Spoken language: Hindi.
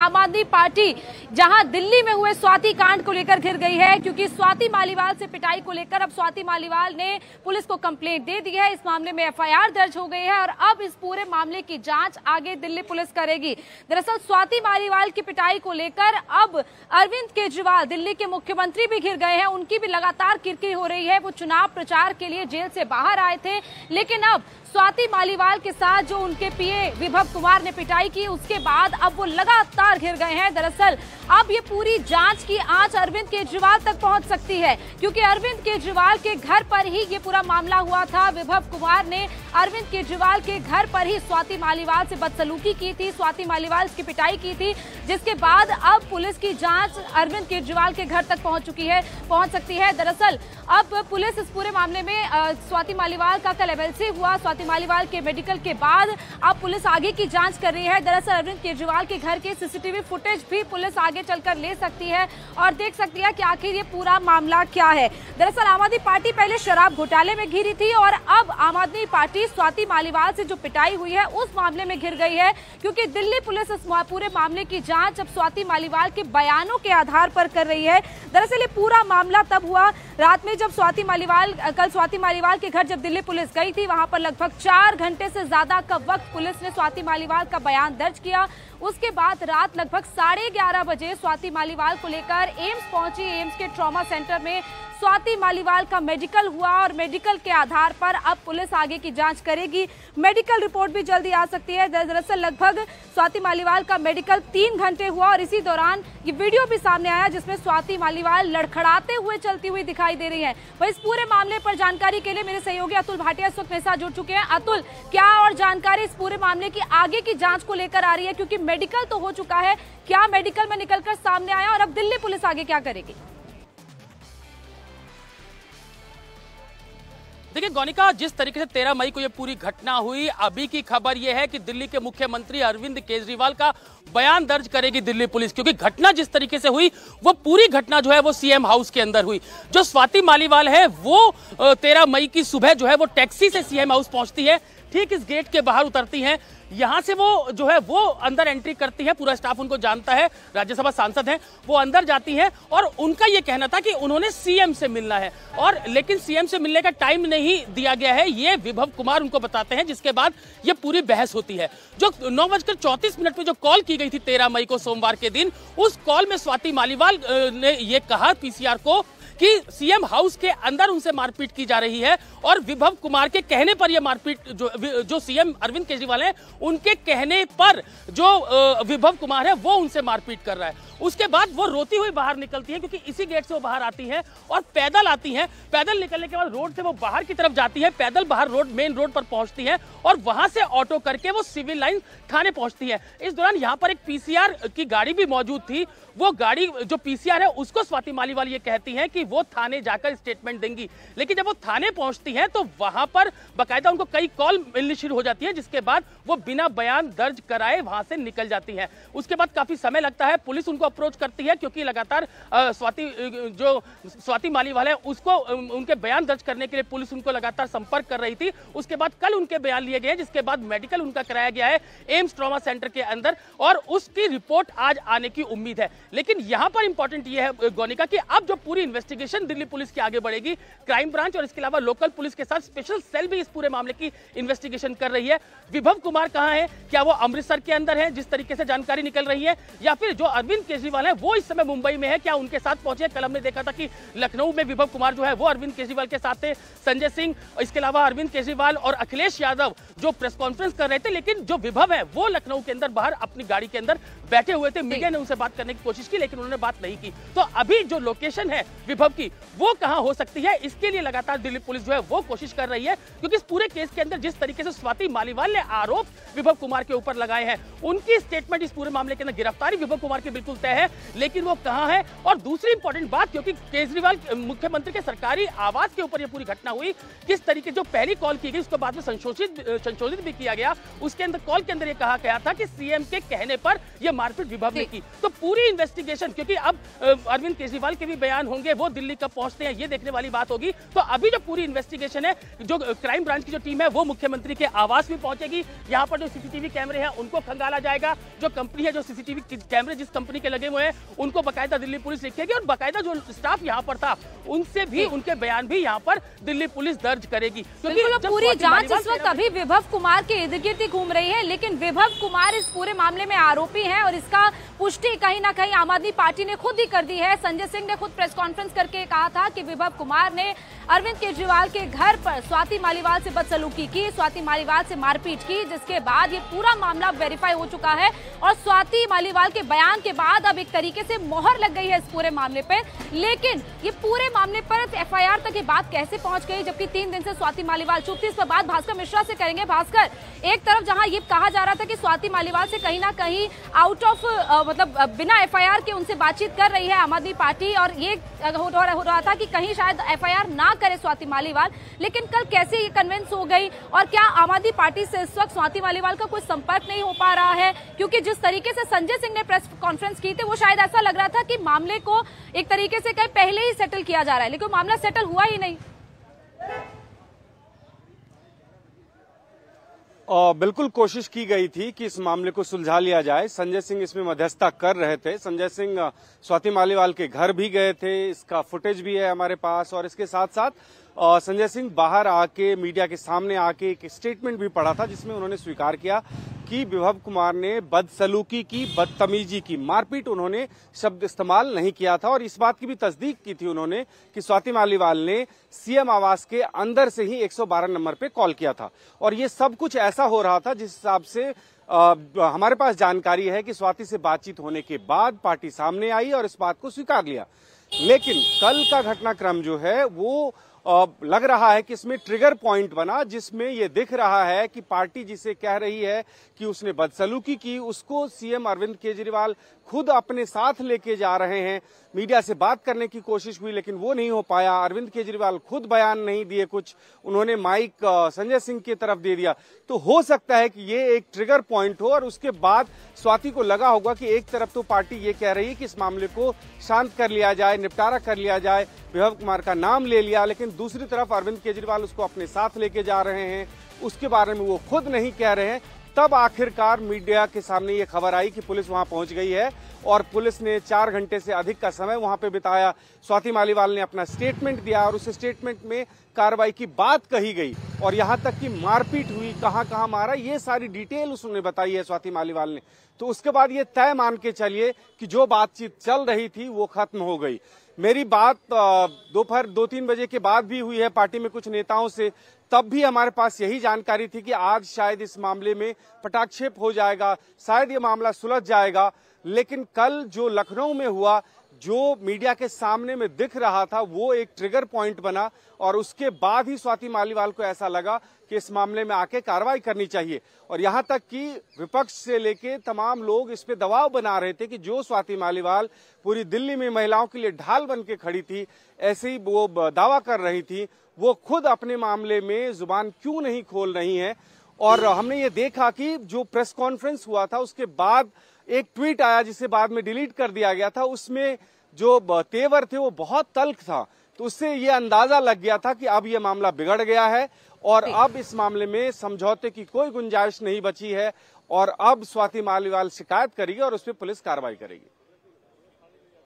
आम आदमी पार्टी जहाँ दिल्ली में हुए स्वाति कांड को लेकर घिर गई है, क्योंकि स्वाति मालीवाल से पिटाई को लेकर अब स्वाति मालीवाल ने पुलिस को कंप्लेंट दे दी है। इस मामले में एफआईआर दर्ज हो गई है और अब इस पूरे मामले की जाँच आगे दिल्ली पुलिस करेगी। दरअसल स्वाति मालीवाल की पिटाई को लेकर अब अरविंद केजरीवाल, दिल्ली के मुख्यमंत्री भी घिर गए हैं। उनकी भी लगातार किरकिरी हो रही है। वो चुनाव प्रचार के लिए जेल से बाहर आए थे। लेकिन अब स्वाति मालीवाल के साथ जो उनके पीए विभव कुमार ने पिटाई की, उसके बाद अब वो लगातार घिर गए हैं। दरअसल अब ये पूरी जाँच की आँच अरविंद केजरीवाल तक पहुँच सकती है, क्योंकि अरविंद केजरीवाल के घर पर ही ये पूरा मामला हुआ था। विभव कुमार ने अरविंद केजरीवाल के घर पर ही स्वाति मालीवाल से बदसलूकी की थी, स्वाति मालीवाल की पिटाई की थी, जिसके बाद अब पुलिस की जाँच अरविंद केजरीवाल के घर तक पहुँच चुकी है, पहुँच सकती है। दरअसल, अब पुलिस इस पूरे मामले में स्वाति मालीवाल का कल एमएलसी हुआ, स्वाति मालीवाल के मेडिकल के बाद अब पुलिस आगे की जाँच कर रही है। दरअसल, अरविंद केजरीवाल के घर के सीसीटीवी फुटेज भी पुलिस आगे चलकर ले सकती है और देख सकती है कि आखिर ये पूरा मामला क्या है। दरअसल आम आदमी पार्टी पहले शराब घोटाले में घिरी थी और अब आम आदमी पार्टी स्वाति मालीवाल से जो पिटाई हुई है, उस मामले में घिर गई है, क्योंकि दिल्ली पुलिस इस पूरे मामले की जाँच अब स्वाति मालीवाल के बयानों के आधार पर कर रही है। दरअसल ये पूरा मामला तब हुआ रात में जब स्वाति मालीवाल कल स्वाति मालीवाल के घर जब दिल्ली पुलिस गई थी, वहाँ पर लगभग चार घंटे से ज़्यादा का वक्त पुलिस ने स्वाति मालीवाल का बयान दर्ज किया। उसके बाद रात लगभग साढ़े ग्यारह बजे स्वाति मालीवाल को लेकर एम्स पहुँची। एम्स के ट्रॉमा सेंटर में स्वाति मालीवाल का मेडिकल हुआ और मेडिकल के आधार पर अब पुलिस आगे की जाँच करेगी। मेडिकल रिपोर्ट भी जल्दी आ सकती है। दर- दरअसल लगभग स्वाति मालीवाल का मेडिकल तीन घंटे हुआ और इसी दौरान ये वीडियो भी सामने आया जिसमें स्वाति मालीवाल लड़खड़ाते हुए चलती हुई दिखाई दे रही है। वह इस पूरे मामले पर जानकारी के लिए मेरे सहयोगी अतुल भाटिया वक्त मेरे साथ जुड़ चुके हैं। अतुल, क्या और जानकारी इस पूरे मामले की आगे की जाँच को लेकर आ रही है? क्योंकि मेडिकल तो हो चुका है। क्या मेडिकल में निकलकर सामने आया और अब दिल्ली पुलिस आगे क्या करेगी? देखिए गौनिका जिस तरीके से तेरह मई को यह पूरी घटना हुई, अभी की खबर यह है कि दिल्ली के मुख्यमंत्री अरविंद केजरीवाल का बयान दर्ज करेगी दिल्ली पुलिस, क्योंकि घटना जिस तरीके से हुई, वो पूरी घटना जो है वो सीएम हाउस के अंदर हुई। जो स्वाति मालीवाल है, वो तेरह मई की सुबह जो है वो टैक्सी से सीएम हाउस पहुँचती है, ठीक इस गेट के बाहर उतरती हैं। यहाँ से वो जो है, वो अंदर एंट्री करती है, पूरा स्टाफ उनको जानता है, राज्यसभा सांसद हैं, वो अंदर जाती हैं और उनका ये कहना था कि उन्होंने सीएम से मिलना है। और लेकिन सीएम से मिलने का टाइम नहीं दिया गया है, ये विभव कुमार उनको बताते हैं, जिसके बाद ये पूरी बहस होती है। जो नौ बजकर चौंतीस मिनट में जो कॉल की गई थी तेरह मई को सोमवार के दिन, उस कॉल में स्वाति मालीवाल ने ये कहा पीसीआर को कि सीएम हाउस के अंदर उनसे मारपीट की जा रही है और विभव कुमार के कहने पर यह मारपीट जो जो सीएम अरविंद केजरीवाल हैं, उनके कहने पर जो विभव कुमार है, वो उनसे मारपीट कर रहा है। उसके बाद वो रोती हुई बाहर निकलती है, क्योंकि इसी गेट से वो बाहर आती है और पैदल आती है। पैदल निकलने के बाद रोड से वो बाहर की तरफ़ जाती है, पैदल बाहर रोड मेन रोड पर पहुँचती है और वहाँ से ऑटो करके वो सिविल लाइन थाने पहुँचती है। इस दौरान यहाँ पर एक पीसीआर की गाड़ी भी मौजूद थी वो गाड़ी, जो पीसीआर है, उसको स्वाति मालीवाल ये कहती हैं कि वो थाने जाकर स्टेटमेंट देंगी। लेकिन जब वो थाने पहुँचती हैं तो वहाँ पर बकायदा उनको कई कॉल मिलनी शुरू हो जाती है, जिसके बाद वो बिना बयान दर्ज कराए वहाँ से निकल जाती हैं। उसके बाद काफ़ी समय लगता है, पुलिस उनको अप्रोच करती है, क्योंकि लगातार स्वाति जो स्वाति मालीवाल है, उसको उनके बयान दर्ज करने के लिए पुलिस उनको लगातार संपर्क कर रही थी। उसके बाद कल उनके बयान लिए गए जिसके बाद मेडिकल उनका कराया गया है, एम्स ट्रॉमा सेंटर के अंदर, और उसकी रिपोर्ट आज आने की उम्मीद है। लेकिन यहाँ पर इंपॉर्टेंट ये है गौनिका कि अब जो पूरी इन्वेस्टिगेशन दिल्ली पुलिस की आगे बढ़ेगी क्राइम ब्रांच और इसके अलावा लोकल पुलिस के साथ स्पेशल सेल भी इस पूरे मामले की इन्वेस्टिगेशन कर रही है। विभव कुमार कहाँ है? क्या वो अमृतसर के अंदर है जिस तरीके से जानकारी निकल रही है? या फिर जो अरविंद केजरीवाल है वो इस समय मुंबई में है? क्या उनके साथ पहुँचे कल हमने देखा था कि लखनऊ में विभव कुमार जो है वो अरविंद केजरीवाल के साथ थे संजय सिंह इसके अलावा अरविंद केजरीवाल और अखिलेश यादव जो प्रेस कॉन्फ्रेंस कर रहे थे लेकिन जो विभव है वो लखनऊ के अंदर बाहर अपनी गाड़ी के अंदर बैठे हुए थे। मीडिया ने उनसे बात करने की कोशिश की लेकिन उन्होंने बात नहीं की। तो अभी जो लोकेशन है विभव की वो कहाँ हो सकती है? इसके लिए लगातार दिल्ली पुलिस जो है वो कोशिश कर रही है क्योंकि इस पूरे केस के अंदर जिस तरीके से स्वाति मालीवाल ने आरोप विभव कुमार के ऊपर लगाए हैं उनकी स्टेटमेंट इस पूरे मामले के अंदर गिरफ्तारी विभव कुमार की बिल्कुल तय है लेकिन वो कहाँ है? और दूसरी इंपॉर्टेंट बात क्योंकि केजरीवाल मुख्यमंत्री के सरकारी आवास के ऊपर ये पूरी घटना हुई किस तरीके जो पहली कॉल की गई उसको बाद में संशोधित संशोधित भी किया गया उसके अंदर कॉल के अंदर ये कहा गया था कि सीएम के कहने पर यह मारपीट विभव ने की। तो पूरी इन्वेस्टिगेशन क्योंकि अब अरविंद केजरीवाल के भी बयान होंगे वो दिल्ली कब पहुँचते हैं ये देखने वाली बात होगी। तो अभी जो पूरी इन्वेस्टिगेशन है जो क्राइम ब्रांच की जो टीम है वो मुख्यमंत्री के आवास में पहुंचेगी। यहाँ पर जो सीसीटीवी कैमरे हैं उनको खंगाला जाएगा। जो कंपनी है जो सीसीटीवी कैमरे जिस कंपनी के लगे हुए हैं उनको बाकायदा दिल्ली पुलिस लिखेगी और बाकायदा जो स्टाफ यहाँ पर था उनसे भी उनके बयान भी यहाँ पर दिल्ली पुलिस दर्ज करेगी। क्योंकि पूरी जाँच इस वक्त अभी विभव कुमार के इर्द गिर्द घूम रही है लेकिन विभव कुमार इस पूरे मामले में आरोपी है और इसका पुष्टि कहीं ना कहीं आम आदमी पार्टी ने खुद ही कर दी है। संजय सिंह ने खुद प्रेस कॉन्फ्रेंस करके कहा था कि विभव कुमार ने अरविंद केजरीवाल के घर पर स्वाति मालीवाल से बदसलूकी की, स्वाति मालीवाल से मारपीट की, जिसके बाद ये पूरा मामला वेरीफाई हो चुका है और स्वाति मालीवाल के बयान के बाद अब एक तरीके से मोहर लग गई है इस पूरे मामले पर लेकिन ये पूरे मामले पर एफआईआर तक ये बात कैसे पहुँच गई, जबकि तीन दिन से स्वाति मालीवाल चुप थी, इस पर बात भास्कर मिश्रा से करेंगे भास्कर। एक तरफ़ जहाँ ये कहा जा रहा था कि स्वाति मालीवाल से कहीं ना कहीं आउट ऑफ़ मतलब बिना एफआईआर के उनसे बातचीत कर रही है आम आदमी पार्टी और ये हो रहा था कि कहीं शायद एफआईआर ना करे स्वाति मालीवाल, लेकिन कल कैसे ये कन्विंस हो गई और क्या आम आदमी पार्टी से इस वक्त स्वाति मालीवाल का कोई संपर्क नहीं हो पा रहा है? क्योंकि जिस तरीके से संजय सिंह ने प्रेस कॉन्फ्रेंस की थी, वो शायद ऐसा लग रहा था कि मामले को एक तरीके से कहीं पहले ही सेटल किया जा रहा है, लेकिन मामला सेटल हुआ ही नहीं। बिल्कुल कोशिश की गई थी कि इस मामले को सुलझा लिया जाए। संजय सिंह इसमें मध्यस्थता कर रहे थे। संजय सिंह स्वाति मालीवाल के घर भी गए थे। इसका फुटेज भी है हमारे पास और इसके साथ साथ संजय सिंह बाहर आके, मीडिया के सामने आके एक स्टेटमेंट भी पढ़ा था जिसमें उन्होंने स्वीकार किया कि विभव कुमार ने बदसलूकी की बदतमीजी की। मारपीट उन्होंने शब्द इस्तेमाल नहीं किया था और इस बात की भी तस्दीक की थी उन्होंने कि स्वाति मालीवाल ने सीएम आवास के अंदर से ही 112 नंबर पे कॉल किया था। और ये सब कुछ ऐसा हो रहा था जिस हिसाब से आ, हमारे पास जानकारी है कि स्वाति से बातचीत होने के बाद पार्टी सामने आई और इस बात को स्वीकार लिया। लेकिन कल का घटनाक्रम जो है वो लग रहा है कि इसमें ट्रिगर पॉइंट बना, जिसमें यह दिख रहा है कि पार्टी जिसे कह रही है कि उसने बदसलूकी की, उसको सीएम अरविंद केजरीवाल खुद अपने साथ लेके जा रहे हैं। मीडिया से बात करने की कोशिश हुई, लेकिन वो नहीं हो पाया। अरविंद केजरीवाल खुद बयान नहीं दिए कुछ, उन्होंने माइक संजय सिंह की तरफ़ दे दिया। तो हो सकता है कि ये एक ट्रिगर पॉइंट हो, और उसके बाद स्वाति को लगा होगा कि एक तरफ़ तो पार्टी ये कह रही है कि इस मामले को शांत कर लिया जाए, निपटारा कर लिया जाए, विभव कुमार का नाम ले लिया, लेकिन दूसरी तरफ़ अरविंद केजरीवाल उसको अपने साथ लेके जा रहे हैं। उसके बारे में वो खुद नहीं कह रहे हैं। तब आखिरकार मीडिया के सामने ये खबर आई कि पुलिस वहाँ पहुँच गई है। और पुलिस ने चार घंटे से अधिक का समय वहाँ पे बिताया। स्वाति मालीवाल ने अपना स्टेटमेंट दिया और उस स्टेटमेंट में कार्रवाई की बात कही गई और यहाँ तक कि मारपीट हुई कहाँ कहाँ मारा, ये सारी डिटेल उसने बताई है स्वाति मालीवाल ने। तो उसके बाद ये तय मान के चलिए कि जो बातचीत चल रही थी वो खत्म हो गई। मेरी बात दोपहर दो तीन बजे के बाद भी हुई है पार्टी में कुछ नेताओं से। तब भी हमारे पास यही जानकारी थी कि आज शायद इस मामले में पटाक्षेप हो जाएगा, शायद ये मामला सुलझ जाएगा। लेकिन कल जो लखनऊ में हुआ, जो मीडिया के सामने में दिख रहा था, वो एक ट्रिगर पॉइंट बना और उसके बाद ही स्वाति मालीवाल को ऐसा लगा कि इस मामले में आके कार्रवाई करनी चाहिए। और यहाँ तक कि विपक्ष से लेके तमाम लोग इस पे दबाव बना रहे थे कि जो स्वाति मालीवाल पूरी दिल्ली में महिलाओं के लिए ढाल बन के खड़ी थी, ऐसे ही वो दावा कर रही थी। वो खुद अपने मामले में ज़ुबान क्यों नहीं खोल रही है? और हमने ये देखा कि जो प्रेस कॉन्फ्रेंस हुआ था उसके बाद एक ट्वीट आया जिसे बाद में डिलीट कर दिया गया था। उसमें जो तेवर थे वो बहुत तल्ख था। तो उससे ये अंदाज़ा लग गया था कि अब ये मामला बिगड़ गया है और अब इस मामले में समझौते की कोई गुंजाइश नहीं बची है और अब स्वाति मालीवाल शिकायत करेगी और उस पर पुलिस कार्रवाई करेगी।